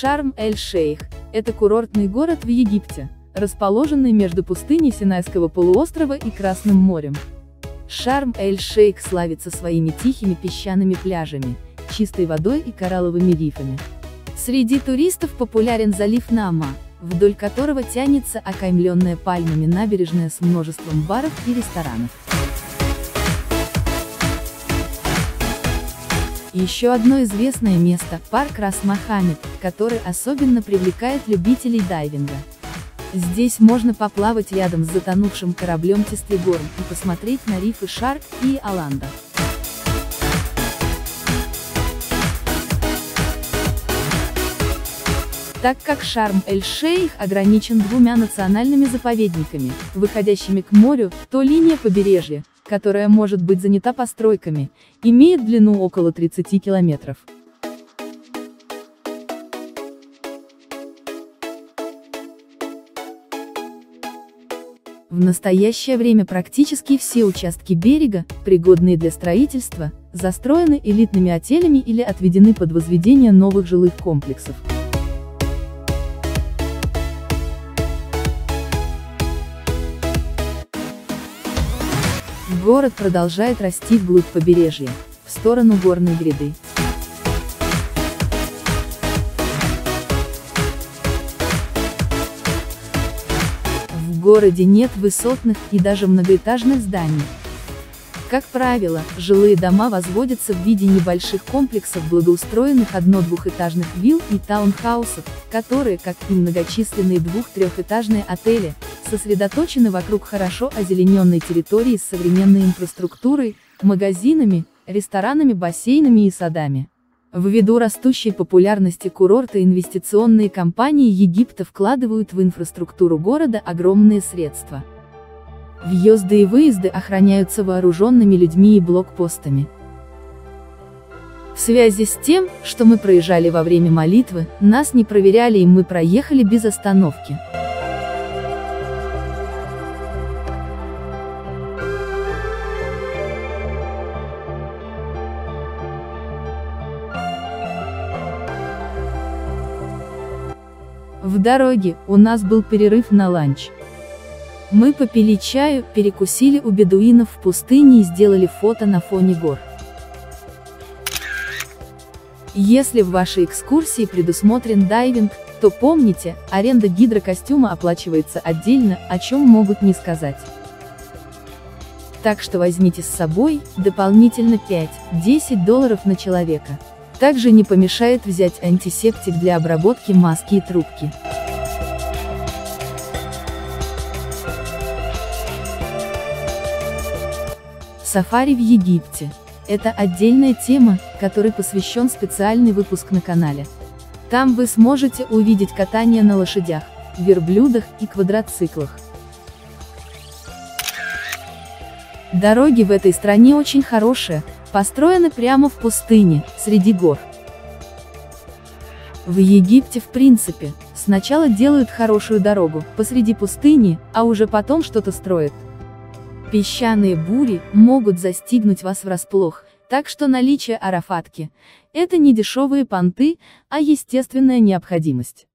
Шарм-эль-Шейх – это курортный город в Египте, расположенный между пустыней Синайского полуострова и Красным морем. Шарм-эль-Шейх славится своими тихими песчаными пляжами, чистой водой и коралловыми рифами. Среди туристов популярен залив Нама, вдоль которого тянется окаймленная пальмами набережная с множеством баров и ресторанов. Еще одно известное место – парк Рас-Мохаммед, который особенно привлекает любителей дайвинга. Здесь можно поплавать рядом с затонувшим кораблем Тестлигорм и посмотреть на рифы Шарк и Аланда. Так как Шарм-эль-Шейх ограничен двумя национальными заповедниками, выходящими к морю, то линия побережья, которая может быть занята постройками, имеет длину около 30 километров. В настоящее время практически все участки берега, пригодные для строительства, застроены элитными отелями или отведены под возведение новых жилых комплексов. Город продолжает расти вглубь побережья, в сторону горной гряды. В городе нет высотных и даже многоэтажных зданий. Как правило, жилые дома возводятся в виде небольших комплексов благоустроенных одно-двухэтажных вилл и таунхаусов, которые, как и многочисленные двух-трехэтажные отели, сосредоточены вокруг хорошо озелененной территории с современной инфраструктурой, магазинами, ресторанами, бассейнами и садами. Ввиду растущей популярности курорта инвестиционные компании Египта вкладывают в инфраструктуру города огромные средства. Въезды и выезды охраняются вооруженными людьми и блокпостами. В связи с тем, что мы проезжали во время молитвы, нас не проверяли и мы проехали без остановки. В дороге, у нас был перерыв на ланч. Мы попили чаю, перекусили у бедуинов в пустыне и сделали фото на фоне гор. Если в вашей экскурсии предусмотрен дайвинг, то помните, аренда гидрокостюма оплачивается отдельно, о чем могут не сказать. Так что возьмите с собой, дополнительно 5-10 долларов на человека. Также не помешает взять антисептик для обработки маски и трубки. Сафари в Египте. Это отдельная тема, которой посвящен специальный выпуск на канале. Там вы сможете увидеть катание на лошадях, верблюдах и квадроциклах. Дороги в этой стране очень хорошие, построены прямо в пустыне, среди гор. В Египте в принципе, сначала делают хорошую дорогу, посреди пустыни, а уже потом что-то строят. Песчаные бури могут застигнуть вас врасплох, так что наличие арафатки – это не дешевые понты, а естественная необходимость.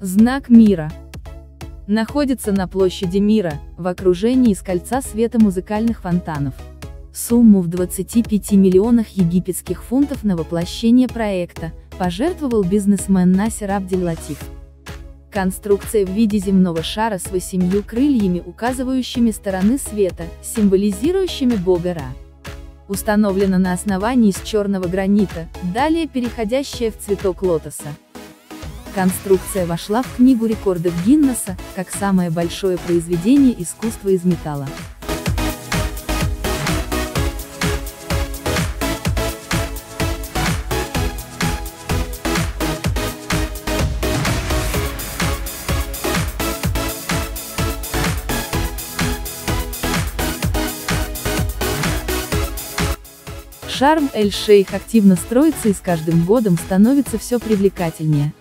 Знак мира. Находится на площади мира, в окружении из кольца света музыкальных фонтанов. Сумму в 25 миллионах египетских фунтов на воплощение проекта, пожертвовал бизнесмен Насер Абдель-Латиф. Конструкция в виде земного шара с восемью крыльями, указывающими стороны света, символизирующими бога Ра. Установлена на основании из черного гранита, далее переходящая в цветок лотоса. Конструкция вошла в Книгу рекордов Гиннесса, как самое большое произведение искусства из металла. Шарм Эль-Шейх активно строится и с каждым годом становится все привлекательнее.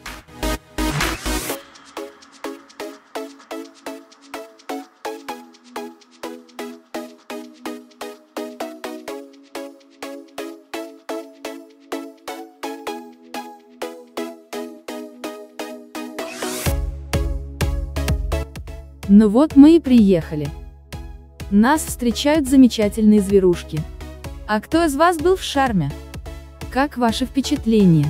Ну вот мы и приехали. Нас встречают замечательные зверушки. А кто из вас был в Шарме? Как ваши впечатления?